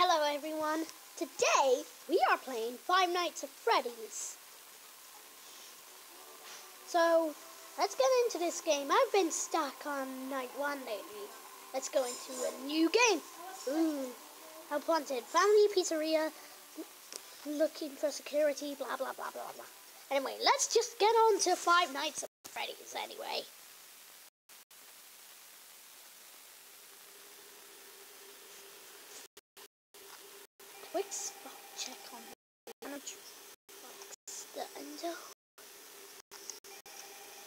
Hello everyone. Today we are playing Five Nights at Freddy's. So let's get into this game. I've been stuck on night one lately. Let's go into a new game. Ooh, help wanted. Family pizzeria. Looking for security. Blah blah blah blah blah. Anyway, let's just get on to Five Nights at Freddy's anyway. Quick spot check on the animatronics. The endo.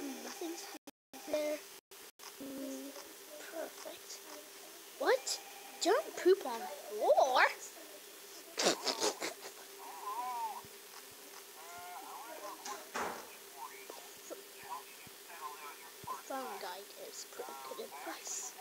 Mm, nothing's happening there. Mm, perfect. What? Don't poop on the floor? phone guy gives pretty good advice.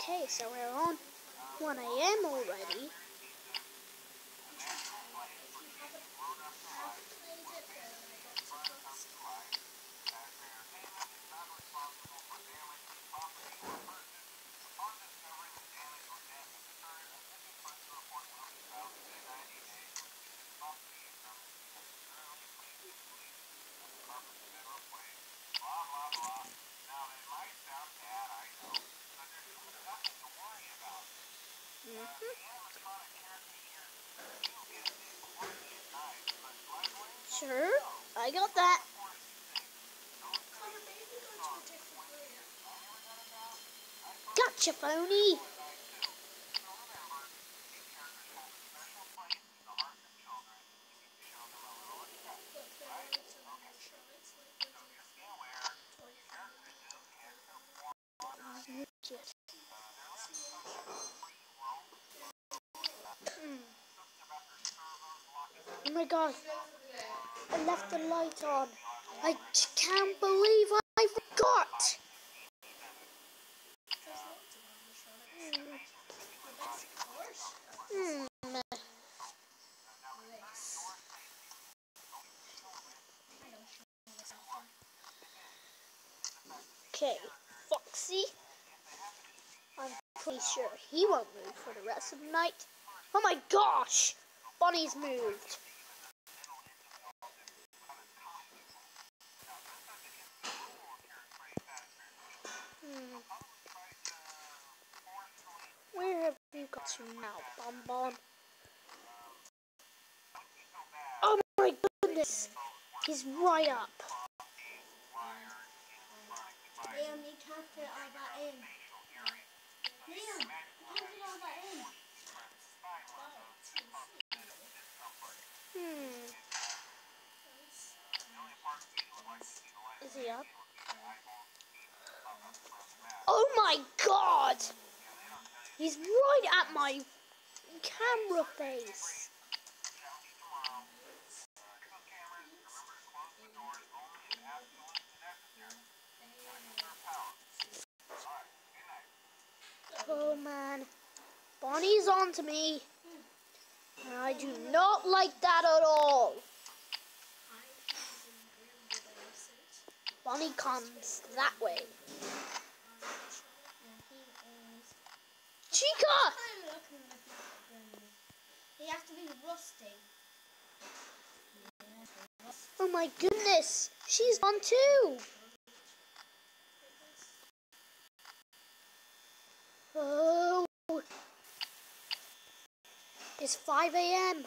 Okay, so we're on 1 a.m. already. Mm -hmm. Sure, I got that. Gotcha, phony. Oh my god, I left the light on. I can't believe I forgot. Hmm. Okay, Foxy. I'm pretty sure he won't move for the rest of the night. Oh my gosh! Bonnie's moved. Hmm. Where now, Bon Bon? Oh my goodness! He's right up. In you can't fit all that in. Hmm. Is he up? Oh my god! He's right at my camera face. Oh man. Bonnie's on to me. I do not like that at all. Bonnie comes that way. Chica! He has to be rusty. Oh my goodness, she's on too. Oh, it's 5 a.m.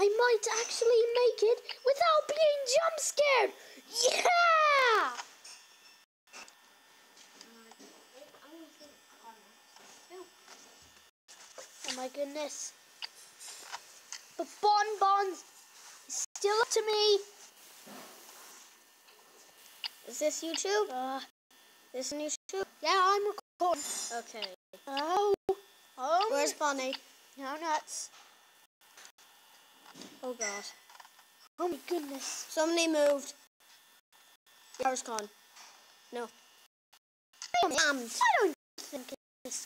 I might actually make it without being jump scared. Yeah! Oh my goodness. But Bon Bon's still up to me. Is this YouTube? Uh, this is YouTube? Yeah, I'm recording. Okay. Oh. Oh. Where's Bonnie? No nuts. Oh god. Oh my goodness. Somebody moved. The car's gone. No. I don't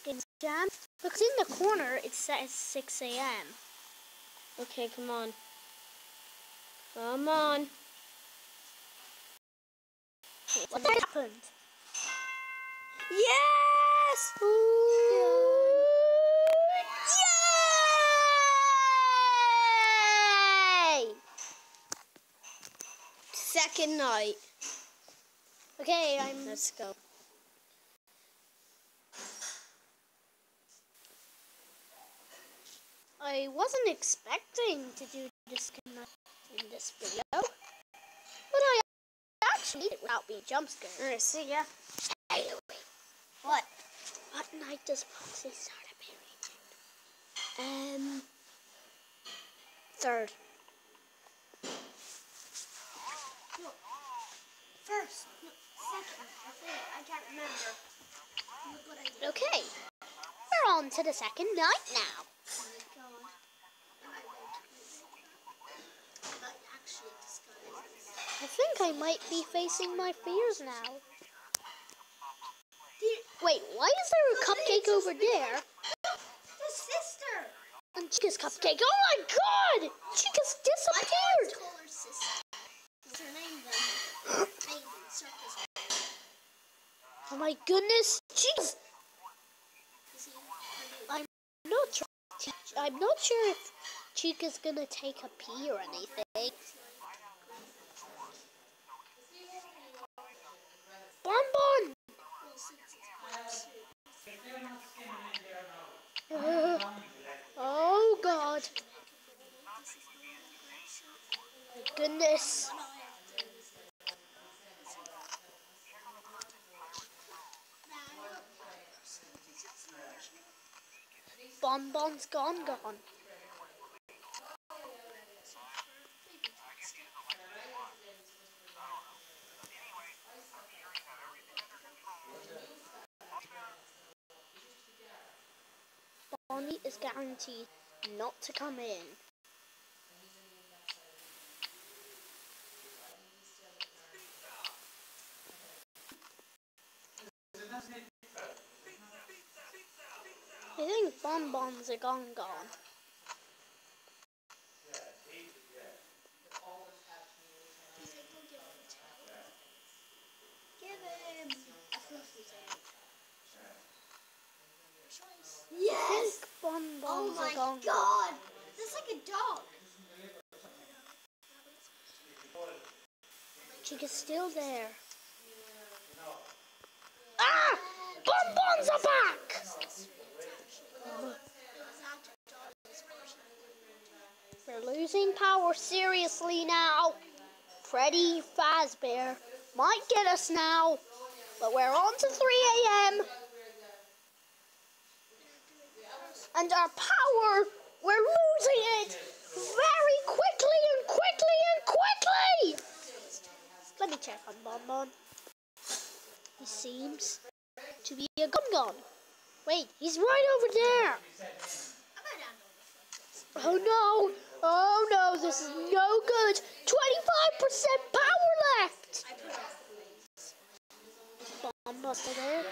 game's jammed. Because in the corner it says 6 a.m. Okay, come on. Come on. What happened? Yes! Yay! Second night. Okay, I'm. Let's go. I wasn't expecting to do this in this video, but I actually did it without being jump scared. See ya. Hey, Louie, What? what night does Foxy start appearing? Um. Third. First, no, second, I can't remember. Look what I did. Okay, we're on to the second night now. Oh my god. And I went But actually, disguise. I think I might be facing my fears now. Wait, why is there a cupcake over there? The sister! And Chica's cupcake. Oh my god! Chica's disappeared! call her sister. What's her name then? Hayden, circus. Oh my goodness! Chica's. Is he her name? I'm not sure. I'm not sure if Chica's gonna take a pee or anything. Bon Bon! Well, since it's Uh, oh god! Goodness! Bon Bon's gone, gone. Bonnie is guaranteed not to come in. I think bonbons are gone gone. Give him a fluffy tail. Yes! bonbons Oh my gone god! That's like a dog. Chica's still there. Ah! Bonbons are back! We're losing power seriously now. Freddy Fazbear might get us now, but we're on to 3 a.m. And our power, we're losing it very quickly and quickly and quickly. Let me check on Bonbon. He seems to be a gun gun. Wait, he's right over there. Oh no! Oh no, this is no good! 25% power left! Bonbon still there?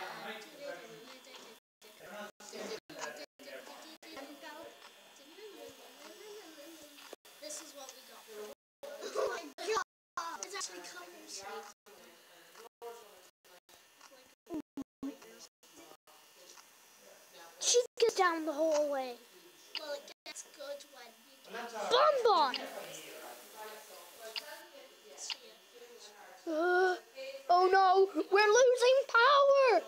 This is what we got. Oh my god! It's actually colors. She gets down the hallway. Well, it gets good when you get Bonbon! Uh, oh no, we're losing power!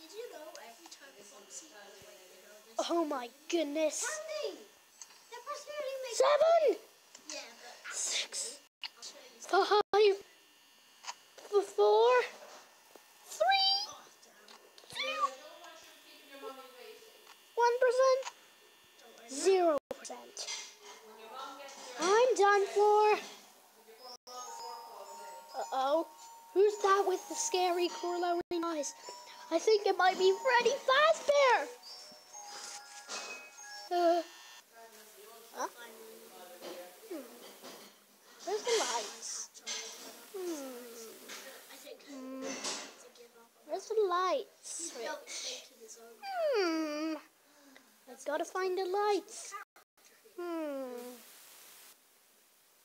Did you know every time Foxy goes like, you know, this Oh my goodness. Something! That person already makes Seven, Yeah, but six, I'll show you. five, four, 1%? Zero percent. I'm done for. Uh-oh. Who's that with the scary glowing eyes? I think it might be Freddy Fazbear! Uh, huh? Hmm. Where's the lights? Hmm. hmm. Where's the lights? Hmm. I've got to find the lights. Hmm.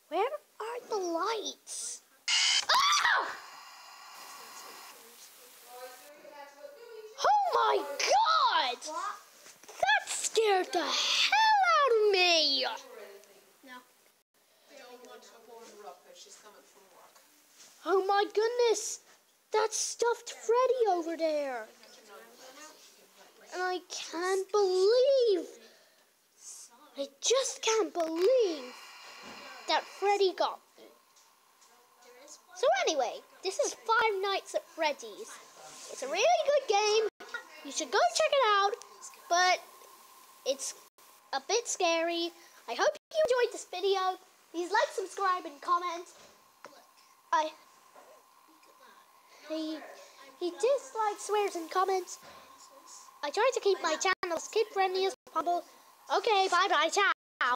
Where are the lights? Ah! Oh my god! That scared the hell out of me! No. Oh my goodness! That stuffed Freddy over there! And I can't believe! I just can't believe that Freddy got me. So anyway, this is Five Nights at Freddy's. It's a really good game. You should go check it out, but it's a bit scary. I hope you enjoyed this video. Please like, subscribe, and comment. I he he dislikes, swears, and comments. I try to keep my channel as kid friendly as possible. Okay, bye bye, ciao.